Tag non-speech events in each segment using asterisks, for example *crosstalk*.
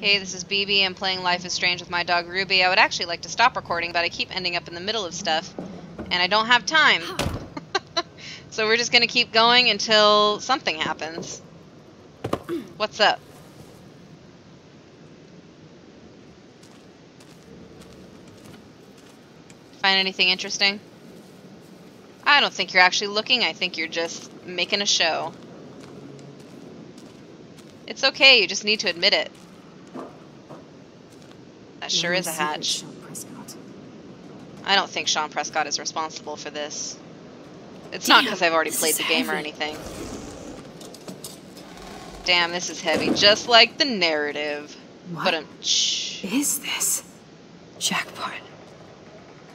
Hey, this is Beebee. I'm playing Life is Strange with my dog Ruby. I would actually like to stop recording, but I keep ending up in the middle of stuff, and I don't have time. *laughs* so we're just gonna keep going until something happens. What's up? Find anything interesting? I don't think you're actually looking. I think you're just making a show. It's okay. You just need to admit it. Sure is a hatch. I don't think Sean Prescott is responsible for this. It's Damn, not *laughs* because I've already played the game heavy. or anything. Damn, this is heavy. Just like the narrative. What but, um, is this? Jackpot.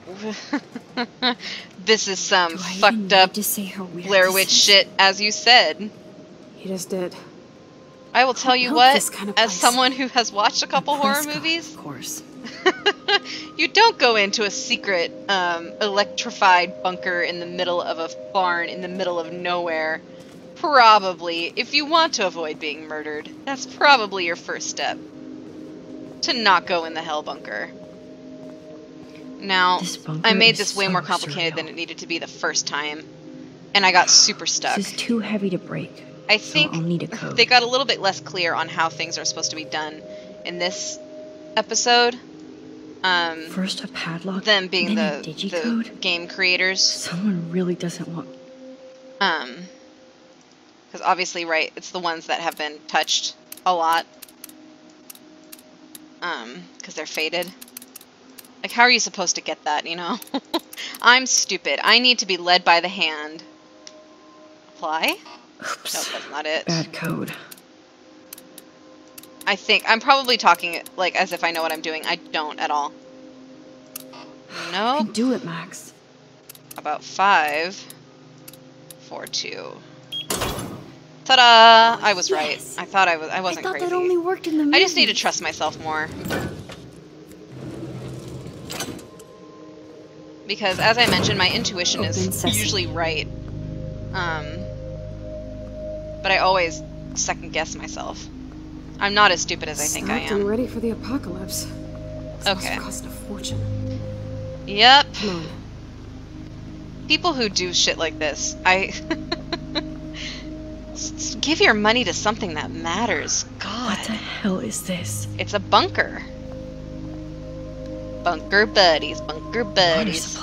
*laughs* this is some fucked up Blair Witch shit, as you said. He just did. I will tell you what, kind of as someone who has watched a couple *laughs* horror movies, of course, *laughs* you don't go into a secret, um, electrified bunker in the middle of a barn in the middle of nowhere. Probably, if you want to avoid being murdered, that's probably your first step. To not go in the hell bunker. Now, I made this way so more complicated surreal. than it needed to be the first time, and I got super stuck. This is too heavy to break. I think so they got a little bit less clear on how things are supposed to be done in this episode. Um, First a padlock, them being the, the game creators. Someone really doesn't want. Um, because obviously, right, it's the ones that have been touched a lot. Um, because they're faded. Like, how are you supposed to get that, you know? *laughs* I'm stupid. I need to be led by the hand. Apply? Oops. Nope, that's not it. Bad code. I think I'm probably talking like as if I know what I'm doing. I don't at all. No. Nope. do it, Max. About five, four, two. Ta-da! I was right. I thought I was. I wasn't I thought crazy. That only worked in the I just need to trust myself more. Because as I mentioned, my intuition Open is sesame. usually right. Um, but I always second guess myself. I'm not as stupid as I think I am. and ready for the apocalypse. This okay. Cost a fortune. Yep. People who do shit like this, I *laughs* give your money to something that matters. God. What the hell is this? It's a bunker. Bunker buddies, bunker buddies.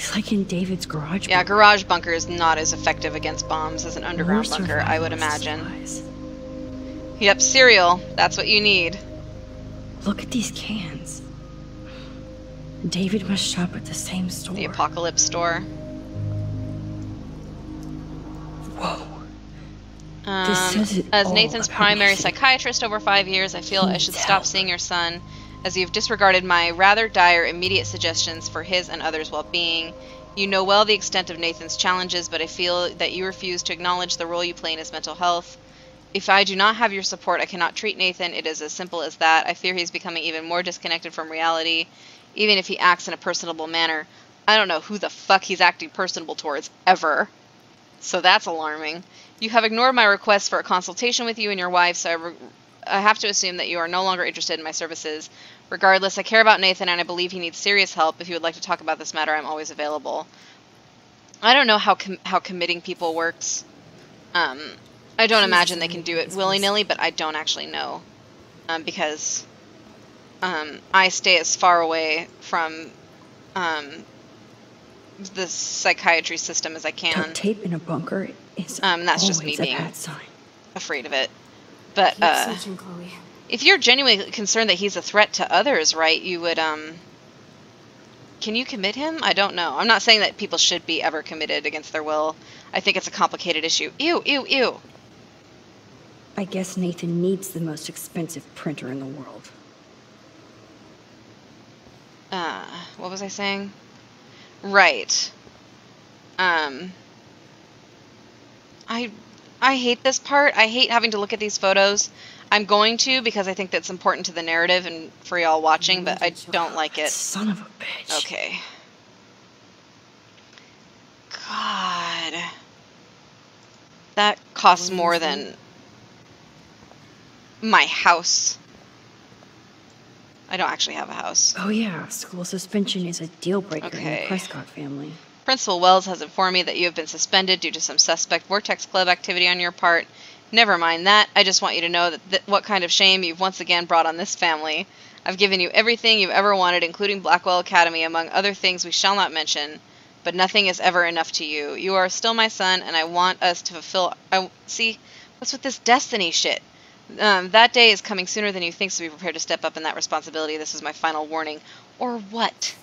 It's like in David's garage. Yeah, bunker. garage bunker is not as effective against bombs as an underground bunker, I would imagine. Supplies. Yep, cereal. That's what you need. Look at these cans. David must shop at the same store. The apocalypse store. Whoa. Um, as Nathan's primary psychiatrist over five years, I feel I should stop seeing your son as you've disregarded my rather dire immediate suggestions for his and others' well being. You know well the extent of Nathan's challenges, but I feel that you refuse to acknowledge the role you play in his mental health. If I do not have your support, I cannot treat Nathan. It is as simple as that. I fear he's becoming even more disconnected from reality, even if he acts in a personable manner. I don't know who the fuck he's acting personable towards, ever. So that's alarming. You have ignored my request for a consultation with you and your wife, so I I have to assume that you are no longer interested in my services. Regardless, I care about Nathan and I believe he needs serious help. If you would like to talk about this matter, I'm always available. I don't know how com how committing people works. Um, I don't imagine they can do it willy-nilly, but I don't actually know. Um, because um, I stay as far away from um, the psychiatry system as I can. Duct tape in a bunker is um, that's just me being afraid of it. But uh, if you're genuinely concerned that he's a threat to others, right, you would um. Can you commit him? I don't know. I'm not saying that people should be ever committed against their will. I think it's a complicated issue. Ew, ew, ew. I guess Nathan needs the most expensive printer in the world. Uh, what was I saying? Right. Um. I I hate this part. I hate having to look at these photos. I'm going to because I think that's important to the narrative and for y'all watching, but I don't like it. Son of a bitch. Okay. God. That costs more than my house. I don't actually have a house. Oh yeah, school suspension is a deal breaker okay. in the Prescott family. Principal Wells has informed me that you have been suspended due to some suspect Vortex Club activity on your part. Never mind that. I just want you to know that th- what kind of shame you've once again brought on this family. I've given you everything you've ever wanted, including Blackwell Academy, among other things we shall not mention. But nothing is ever enough to you. You are still my son, and I want us to fulfill. I see. What's with this destiny shit? Um, that day is coming sooner than you think, so be prepared to step up in that responsibility. This is my final warning. Or what,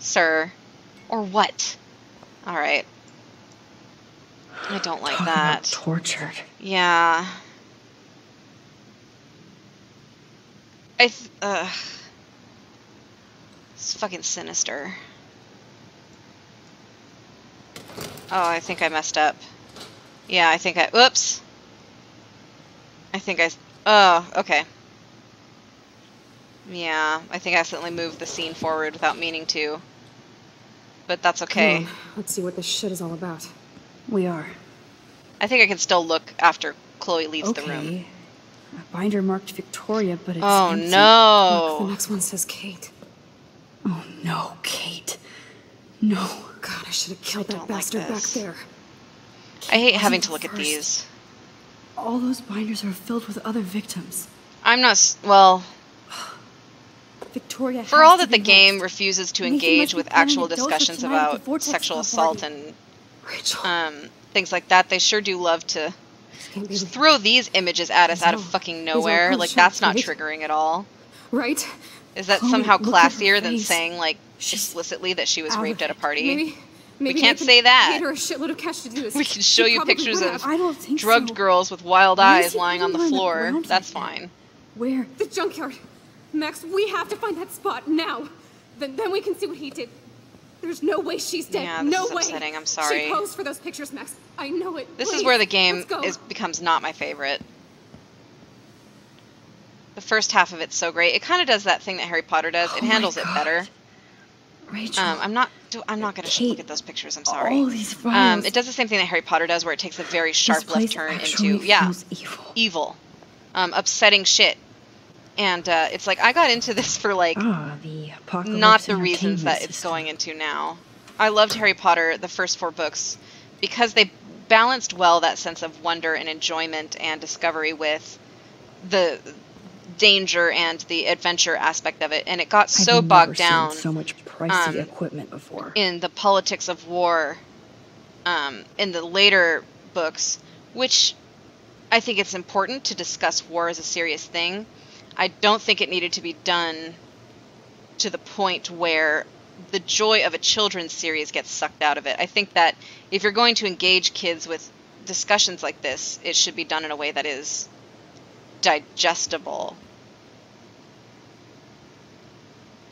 sir? Or what? All right. I don't like Talk that. tortured. Yeah. I. Th- uh, it's fucking sinister. Oh, I think I messed up. Yeah, I think I. Whoops. I think I... Oh, okay. Yeah, I think I accidentally moved the scene forward without meaning to. But that's okay. Let's see what this shit is all about. We are. I think I can still look after Chloe leaves okay. the room. A binder marked Victoria, but it's Oh empty. no! Look, the next one says Kate. Oh no, Kate. No. God, I should have killed that bastard like back there. I hate having to look at these. All those binders are filled with other victims. I'm not. Well. Victoria. For all that the game refuses to engage with actual discussions about sexual assault and um, things like that, they sure do love to just throw these images at us out of fucking nowhere. Like that's not triggering at all. Right? Is that somehow classier than saying like explicitly that she was raped at a party? Maybe, we can't say that. Her a shitload of cash to do this. We can show you pictures of drugged so. girls with wild eyes lying on the lying on the floor. That's fine. Where? The junkyard. Max, we have to find that spot now. Then, then we can see what he did. There's no way she's dead. Yeah, no way. upsetting. I'm sorry. She posed for those pictures, Max. I know it. This is where the game is becomes not my favorite. The first half of it's so great. It kind of does that thing that Harry Potter does. Oh it handles it better. Rachel. Um, I'm not. do- I'm not going to look at those pictures. I'm sorry. all these Um, it does the same thing that Harry Potter does, where it takes a very sharp left turn into yeah, evil. evil, um, upsetting shit. And uh, it's like I got into this for like Ah, the not the reasons that it's system. going into now. I loved Harry Potter, the first four books, because they balanced well that sense of wonder and enjoyment and discovery with the danger and the adventure aspect of it. And it got I've so bogged down so much pricey um, equipment before. in the politics of war um, in the later books, which I think it's important to discuss war as a serious thing. I don't think it needed to be done to the point where the joy of a children's series gets sucked out of it. I think that if you're going to engage kids with discussions like this, it should be done in a way that is digestible.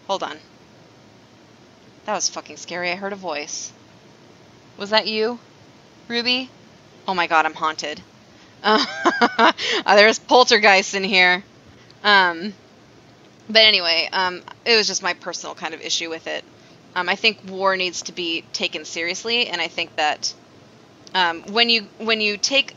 Hold on. That was fucking scary. I heard a voice. Was that you, Ruby? Oh my god, I'm haunted. *laughs* Uh, *laughs* there's poltergeists in here. Um, but anyway, um, it was just my personal kind of issue with it. Um, I think war needs to be taken seriously, and I think that um, when you when you take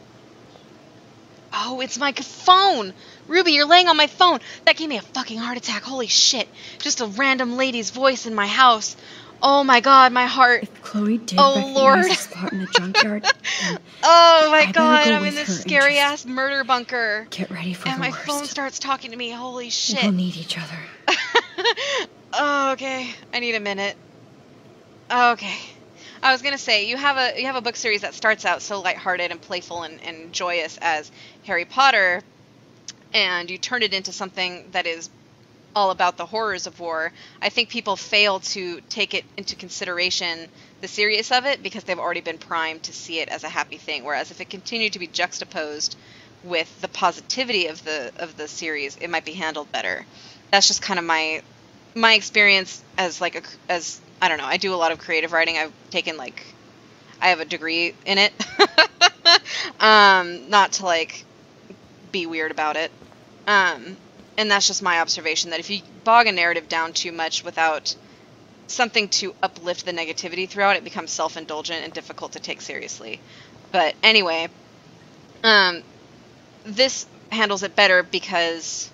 oh, it's my phone, Ruby, you're laying on my phone. That gave me a fucking heart attack. Holy shit! Just a random lady's voice in my house. Oh my god, my heart. If Chloe did Oh, Lord. the spot in the junkyard, *laughs* Oh my god, go I'm in this scary ass murder bunker. get ready for And my worst. phone starts talking to me. Holy shit. We'll need each other. *laughs* oh, okay. I need a minute. Oh, okay. I was gonna say you have a you have a book series that starts out so lighthearted and playful and, and joyous as Harry Potter, and you turn it into something that is all about the horrors of war. I think people fail to take it into consideration the serious of it because they've already been primed to see it as a happy thing. Whereas if it continued to be juxtaposed with the positivity of the of the series, it might be handled better. That's just kind of my my experience as like a as I don't know. I do a lot of creative writing. I've taken like I have a degree in it. *laughs* um, not to like be weird about it. Um, and that's just my observation that if you bog a narrative down too much without something to uplift the negativity throughout, it becomes self-indulgent and difficult to take seriously. But anyway, um, this handles it better because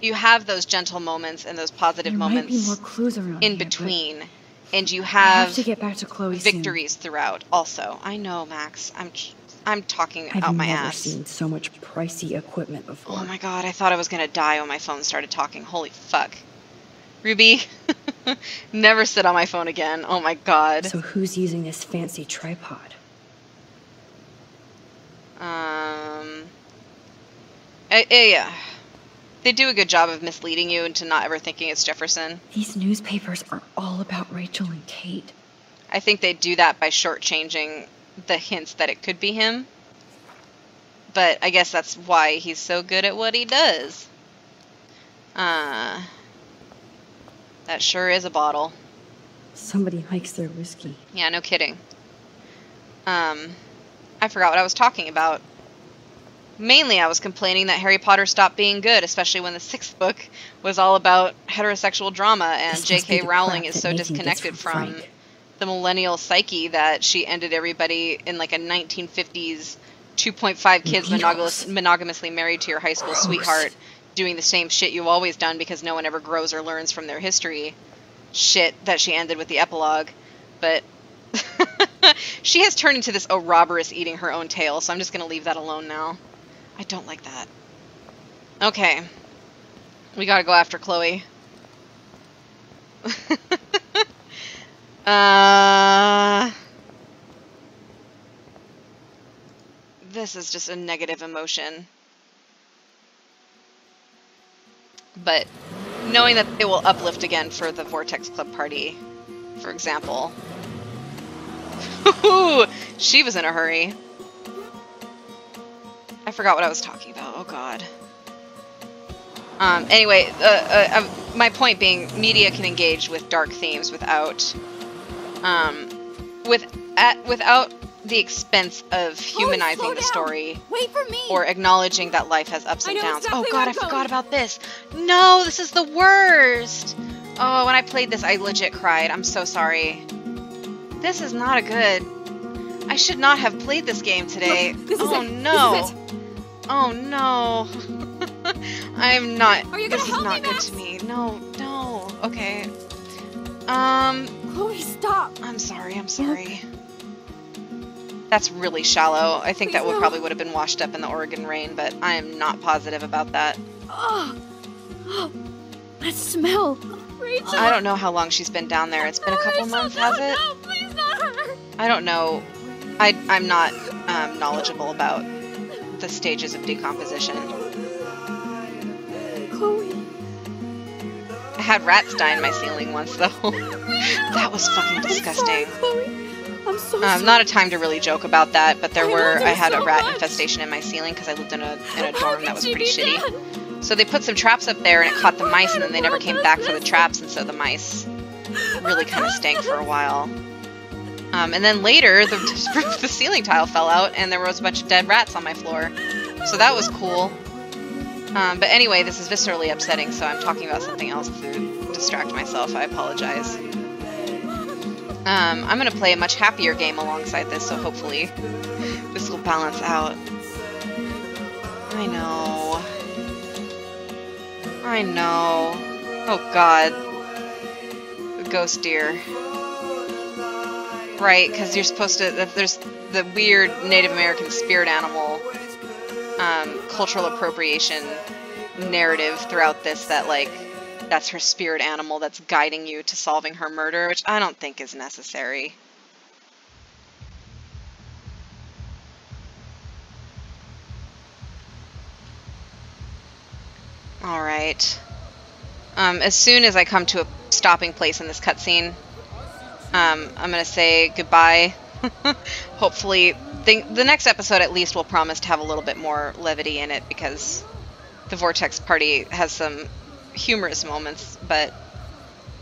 you have those gentle moments and those positive there moments be more clues around in here, between, and you have, have to get back to Chloe soon. victories throughout. Also, I know, Max. I'm I'm talking I've out my never seen so much pricey equipment before. Oh my god, I thought I was gonna die when my phone started talking. Holy fuck. Ruby, *laughs* never sit on my phone again. Oh my god. So who's using this fancy tripod? Um. eh, eh, yeah. They do a good job of misleading you into not ever thinking it's Jefferson. These newspapers are all about Rachel and Kate. I think they do that by shortchanging the hints that it could be him. But I guess that's why he's so good at what he does. Uh. That sure is a bottle. Somebody likes their whiskey. Yeah, no kidding. Um, I forgot what I was talking about. Mainly, I was complaining that Harry Potter stopped being good, especially when the sixth book was all about heterosexual drama, and This must be J.K. Rowling is so disconnected from from. The millennial psyche that she ended everybody in like a 1950s 2.5 kids monogamous, monogamously married to your high school Gross. sweetheart doing the same shit you've always done because no one ever grows or learns from their history shit that she ended with the epilogue. But *laughs* she has turned into this Ouroboros eating her own tail so i'm just going to leave that alone now. I don't like that. Okay. We gotta go after chloe *laughs* uh this is just a negative emotion but knowing that it will uplift again for the Vortex Club party, for example. *laughs* she was in a hurry. I forgot what I was talking about. Oh god. Um, anyway, uh, uh, uh, my point being, media can engage with dark themes without, um, with at without the expense of humanizing slow the story Wait for me. or acknowledging that life has ups and downs. exactly oh god, I going. forgot about this. No, this is the worst. Oh, when I played this, I legit cried. I'm so sorry. This is not a good. I should not have played this game today. Look, this is oh. This no. is it. Oh no. *laughs* I'm not. Are you this gonna is help not me, good Max? to me. No, no. Okay. Um, Chloe, stop. I'm sorry. I'm sorry. That's really shallow. I think that Please, would no. probably would have been washed up in the Oregon rain, but I am not positive about that. Oh, *gasps* that smell. Rachel. I don't know how long she's been down there. It's been a couple Rachel, months, no, has it? No, please not her. I don't know. I I'm not um, knowledgeable about the stages of decomposition. Had rats die in my ceiling once, though. *laughs* that was fucking disgusting. I'm sorry, I'm so Um, not a time to really joke about that, but there I were I had a rat infestation in my ceiling because I lived in a in a dorm that was pretty shitty. So they put some traps up there and it caught the mice, and then they never came back for the traps, and so the mice really kind of *laughs* stank for a while. Um, and then later, the, *laughs* the ceiling tile fell out, and there was a bunch of dead rats on my floor. So that was cool. Um, but anyway, this is viscerally upsetting, so I'm talking about something else to distract myself. I apologize. Um, I'm going to play a much happier game alongside this, so hopefully this will balance out. I know. I know. Oh god. Ghost deer. Right, because you're supposed to. There's the weird Native American spirit animal um, cultural appropriation narrative throughout this that, like, that's her spirit animal that's guiding you to solving her murder, which I don't think is necessary. Alright. Um, as soon as I come to a stopping place in this cutscene, um, I'm gonna say goodbye. *laughs* Hopefully, the, the next episode at least will promise to have a little bit more levity in it because the Vortex Party has some humorous moments, but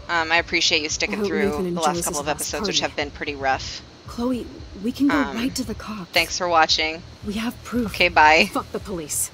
um, I appreciate you sticking through the last couple of episodes, which have been pretty rough. Chloe, we can go Um, right to the cops. Thanks for watching. We have proof. Okay, bye. Fuck the police.